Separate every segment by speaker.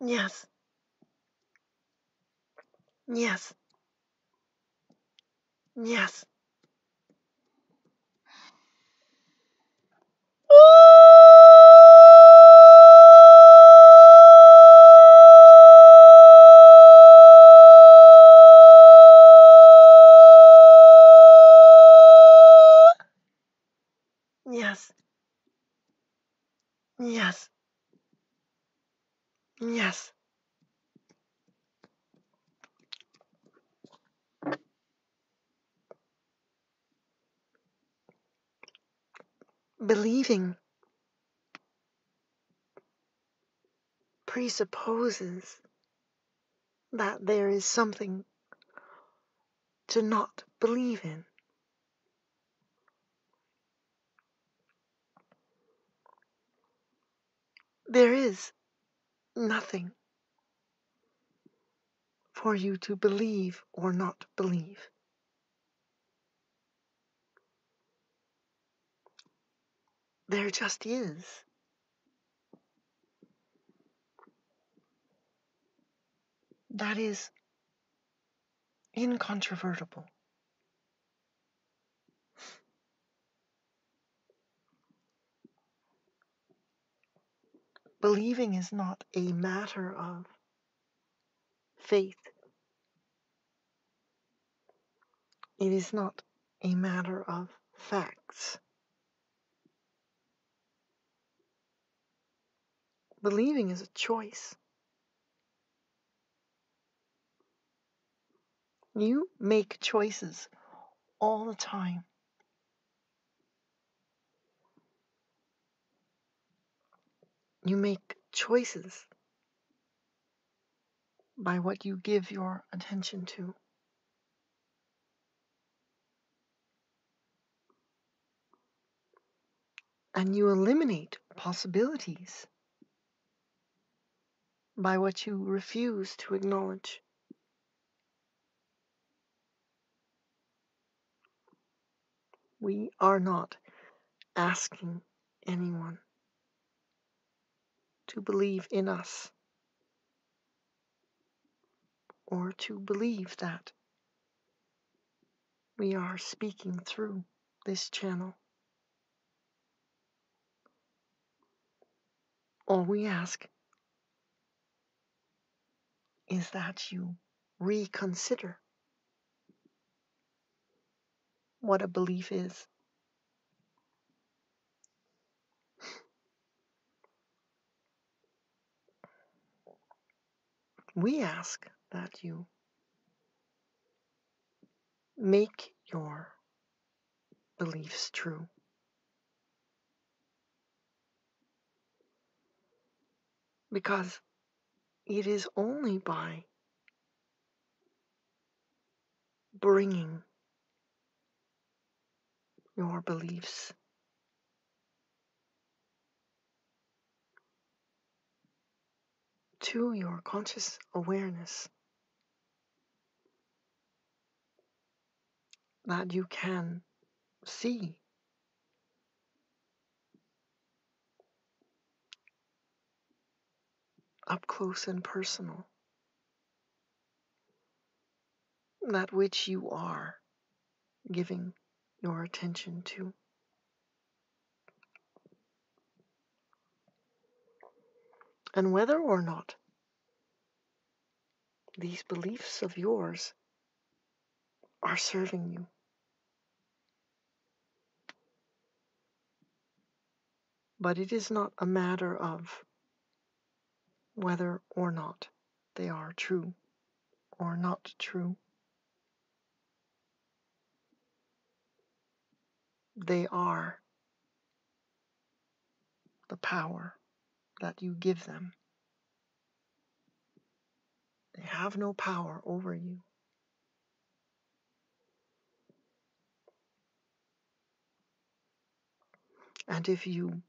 Speaker 1: Yes. Yes. Yes. Yes. Yes. Yes. Believing presupposes that there is something to not believe in. There is nothing for you to believe or not believe. There just is. That is incontrovertible. Believing is not a matter of faith. It is not a matter of facts. Believing is a choice. You make choices all the time. You make choices by what you give your attention to. And you eliminate possibilities by what you refuse to acknowledge. We are not asking anyone to believe in us or to believe that we are speaking through this channel. All we ask is that you reconsider what a belief is. We ask that you make your beliefs true. Because it is only by bringing your beliefs to your conscious awareness that you can see up close and personal that which you are giving your attention to. And whether or not these beliefs of yours are serving you. But it is not a matter of whether or not they are true or not true. They are the power that you give them. They have no power over you. And if you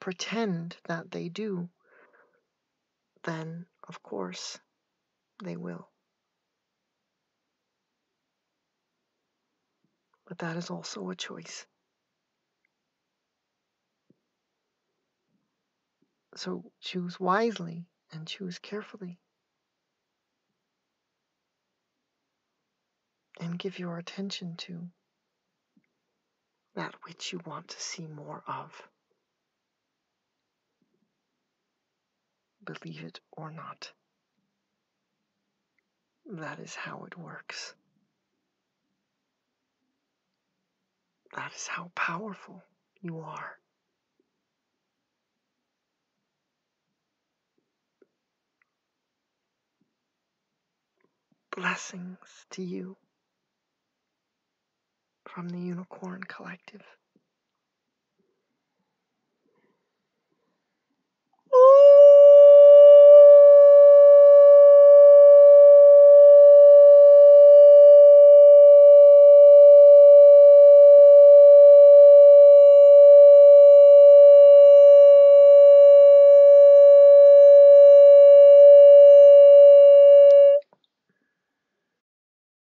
Speaker 1: pretend that they do, then of course they will. But that is also a choice. So choose wisely and choose carefully. And give your attention to that which you want to see more of. Believe it or not. That is how it works. That is how powerful you are. Blessings to you from the Unicorn Collective.